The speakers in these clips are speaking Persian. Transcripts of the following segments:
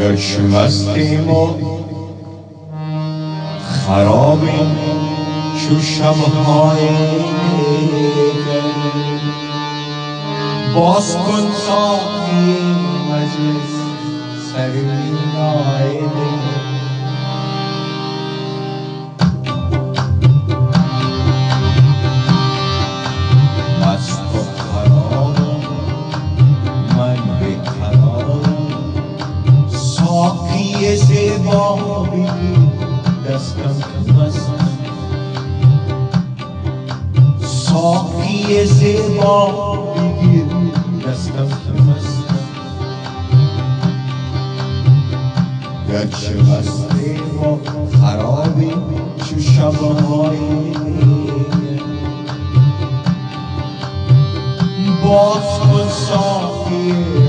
گرچه مستیم و خرابیم چو شبهای باز کن ساقی مجلس سرینای دل زیبا بگیر دستم مست صافی زیبا بگیر دستم مست گرچه مسته ما خرابی چو شبهای باز کن صافی.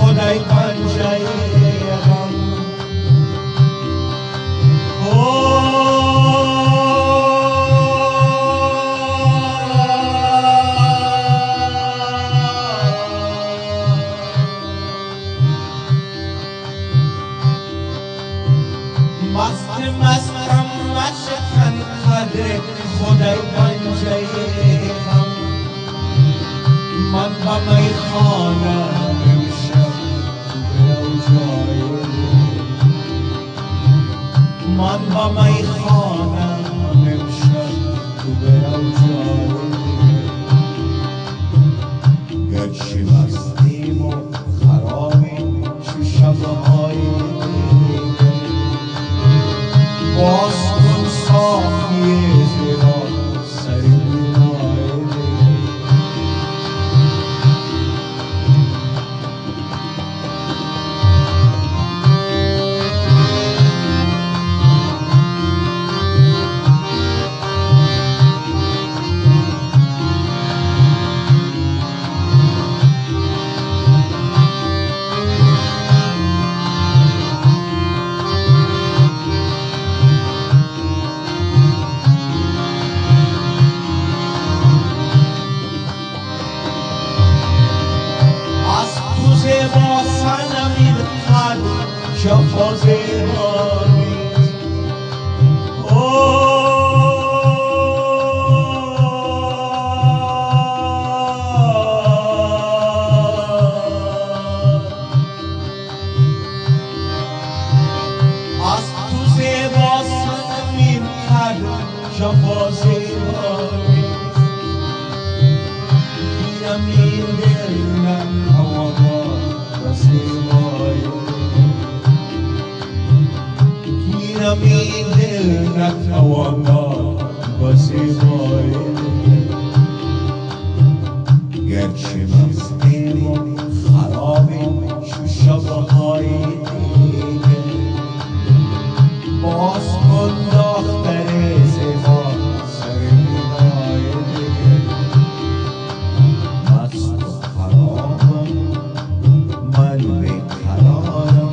خدای پنجه غم مست مستم مشکن قدر خدای پنجه غم من با میخانه من باسنم این تن شفازه شفازه هایی بینم با زیبایی گرچه مستیم و خرابیم شو شبهای دیگه. باز کن دختر زیبا سر میدای دیگه. مست خرابم من بیقرارم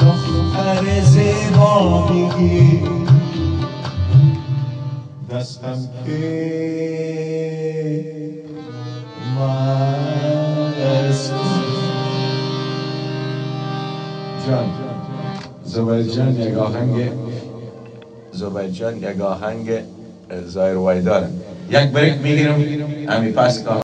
دختر زیبا میگی. دستم که مست جان. زبیر جان یک آهنگ. زبیر جان یک آهنگ. ارزای روایی دارن یک بریک می‌گیرم. امی پس